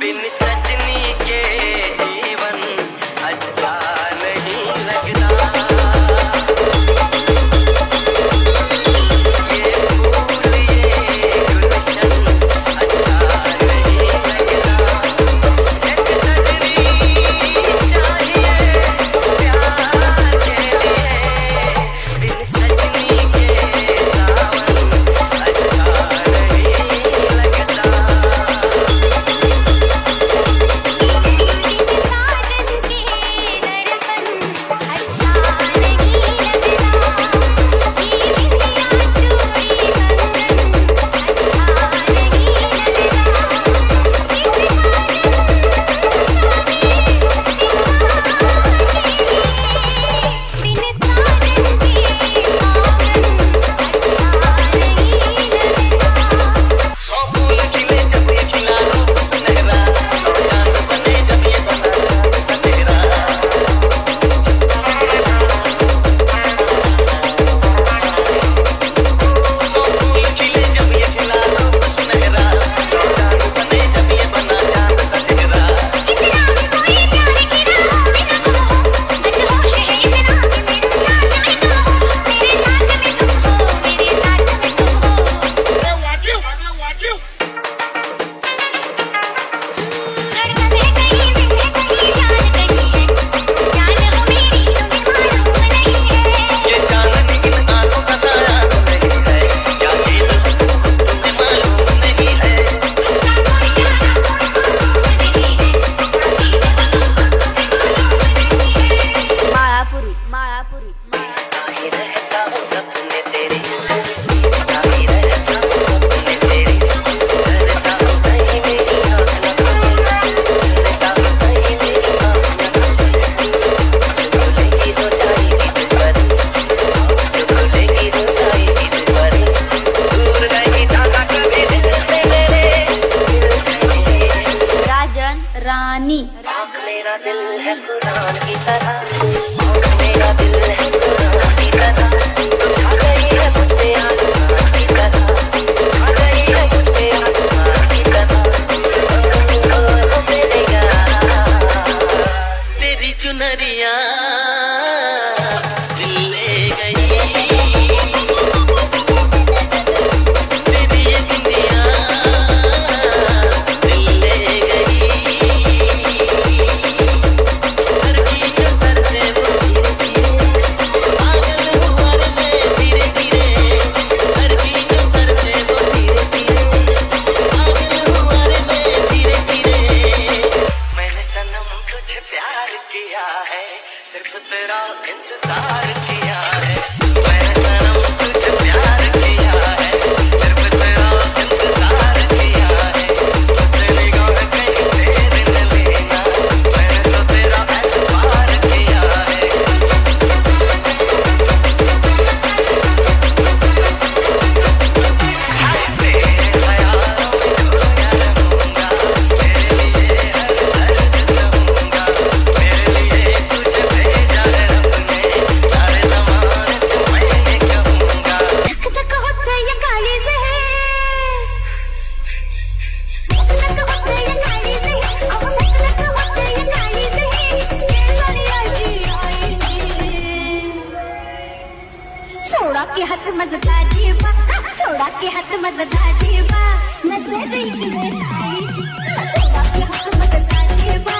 Been के हाथ मजदार जेबा सोडा के हाथ मजदार जेबा नज़र रही सोडा के हाथ मजदार जेबा